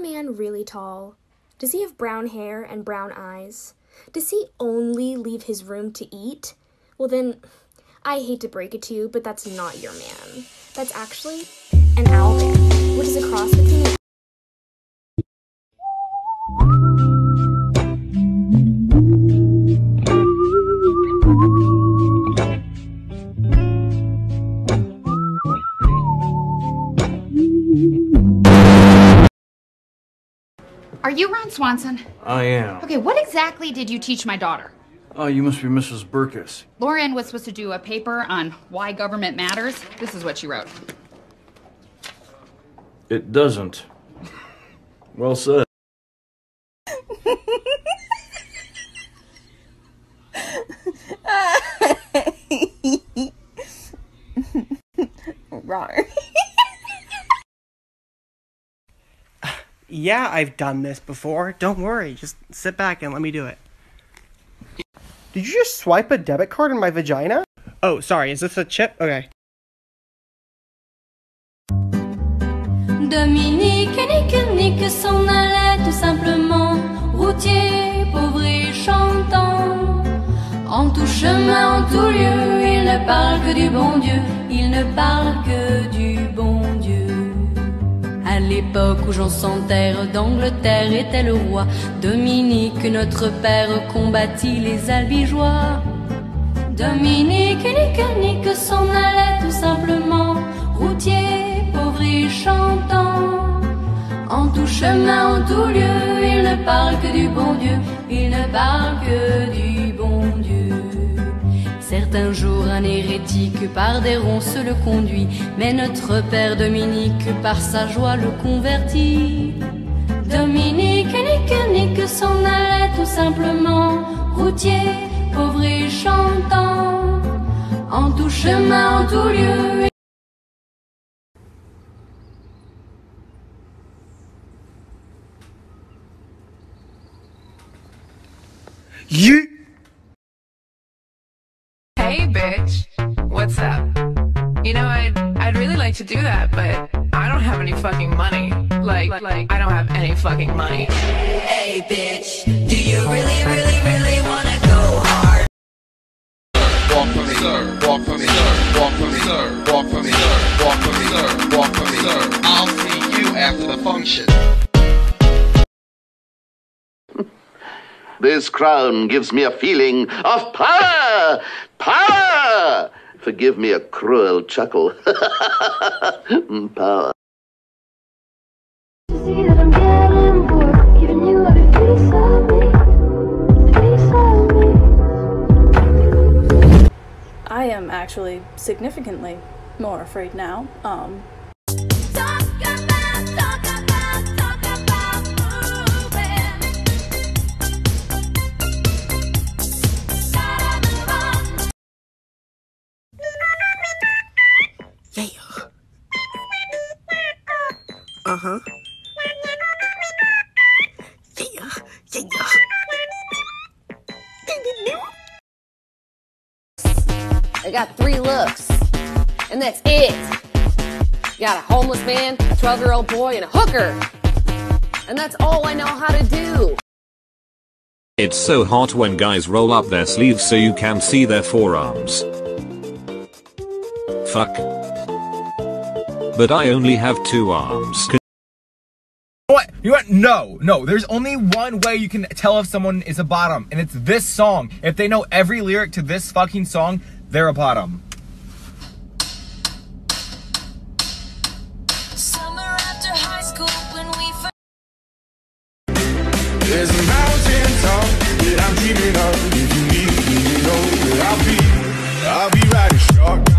Man really tall? Does he have brown hair and brown eyes? Does he only leave his room to eat? Well, then, I hate to break it to you, but that's not your man. That's actually an owl man, which is a cross between an Are you Ron Swanson? I am. Okay, what exactly did you teach my daughter? Oh, you must be Mrs. Burkus. Lauren was supposed to do a paper on why government matters. This is what she wrote. It doesn't. Well said. Rar. Yeah, I've done this before. Don't worry. Just sit back and let me do it. Did you just swipe a debit card in my vagina? Oh, sorry. Is this a chip? Okay. Dominique, nique, nique, s'en allait tout simplement. Routier, pauvre et chantant. En tout chemin, en tout lieu, il ne parle que du bon Dieu. Il ne parle que du bon Dieu. L'époque où Jean sans terre d'Angleterre était le roi, Dominique, notre père, combattit les albigeois. Dominique, nique, nique, s'en allait tout simplement. Routier, pauvre et chantant. En tout chemin, en tout lieu, il ne parle que du bon Dieu. Il ne parle que du par des ronces le conduit, mais notre père Dominique, par sa joie, le convertit. Dominique, nique, nique, s'en allait tout simplement. Routier, pauvre et chantant. En tout chemin, en tout lieu. You. Hey, bitch. What's up? You know, I'd, I'd really like to do that, but I don't have any fucking money. Like, like, I don't have any fucking money. Hey, bitch, do you really, really, really wanna go hard? Walk for me, sir. Walk for me, sir. Walk for me, sir. Walk for me, sir. Walk for me, sir. Walk for me, sir. I'll see you after the function. This crown gives me a feeling of power! Power! Forgive me a cruel chuckle. Power. I am actually significantly more afraid now. Um, Yeah. Uh huh. Yeah. Yeah. I got three looks, and that's it. You got a homeless man, a 12 year old boy, and a hooker. And that's all I know how to do. It's so hot when guys roll up their sleeves so you can see their forearms. Fuck. But I only have two arms. What? You want? No, no. There's only one way you can tell if someone is a bottom, and it's this song. If they know every lyric to this fucking song, they're a bottom. I'll be riding short.